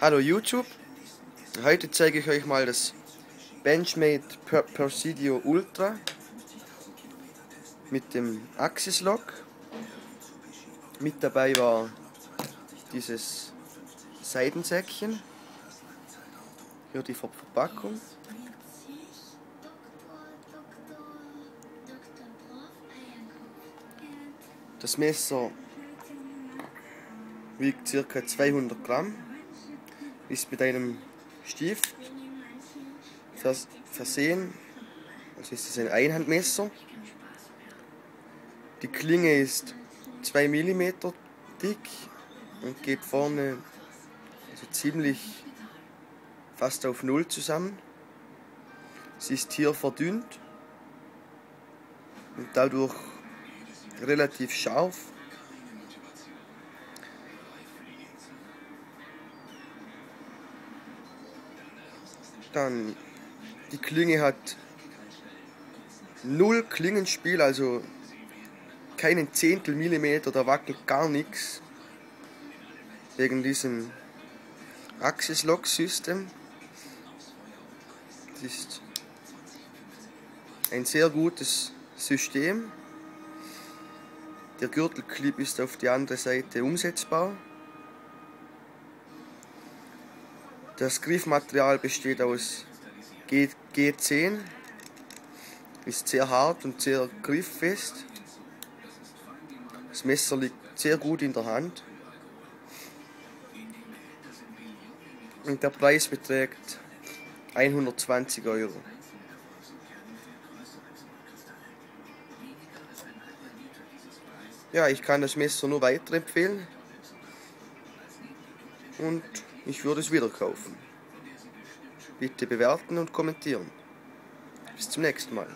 Hallo YouTube, heute zeige ich euch mal das Benchmade Presidio Ultra mit dem Axis Lock. Mit dabei war dieses Seidensäckchen, hier die Verpackung. Das Messer wiegt ca. 200 Gramm ist mit einem Stift versehen. Also ist es ein Einhandmesser. Die Klinge ist 2 mm dick und geht vorne also ziemlich fast auf Null zusammen. Sie ist hier verdünnt und dadurch relativ scharf. Dann die Klinge hat null Klingenspiel, also keinen Zehntel Millimeter, da wackelt gar nichts. Wegen diesem Axis Lock System. Das ist ein sehr gutes System. Der Gürtelclip ist auf die andere Seite umsetzbar. Das Griffmaterial besteht aus G G10, ist sehr hart und sehr grifffest. Das Messer liegt sehr gut in der Hand. Und der Preis beträgt 120 Euro. Ja, ich kann das Messer nur weiterempfehlen. Und ich würde es wieder kaufen. Bitte bewerten und kommentieren. Bis zum nächsten Mal.